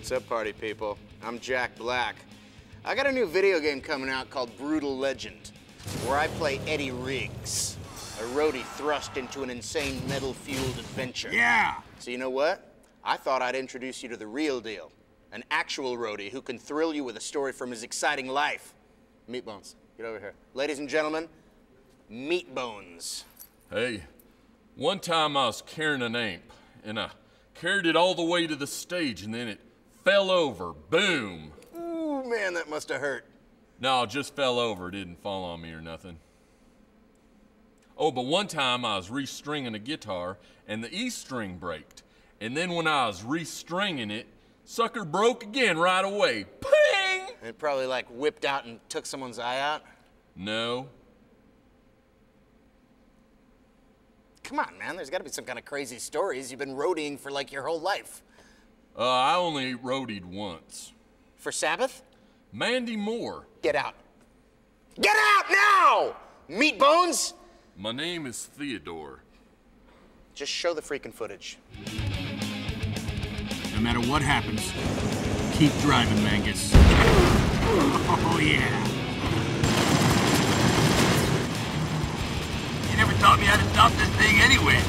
what's up, party people? I'm Jack Black. I got a new video game coming out called Brutal Legend, where I play Eddie Riggs, a roadie thrust into an insane metal-fueled adventure. Yeah. So you know what? I thought I'd introduce you to the real deal, an actual roadie who can thrill you with a story from his exciting life. Meatbones, get over here. Ladies and gentlemen, Meatbones. Hey, one time I was carrying an amp, and I carried it all the way to the stage, and then it fell over. Boom. Ooh, man, that must have hurt. No, just fell over. Didn't fall on me or nothing. Oh, but one time I was restringing a guitar, and the E string braked. And then when I was restringing it, sucker broke again right away. Ping! It probably like whipped out and took someone's eye out. No. Come on, man. There's got to be some kind of crazy stories. You've been roadieing for like your whole life. Uh, I only roadied once. For Sabbath? Mandy Moore. Get out. Get out now! Meatbones! My name is Theodore. Just show the freaking footage. No matter what happens, keep driving, Mangus. Oh, yeah. You never taught me how to stop this thing anyway.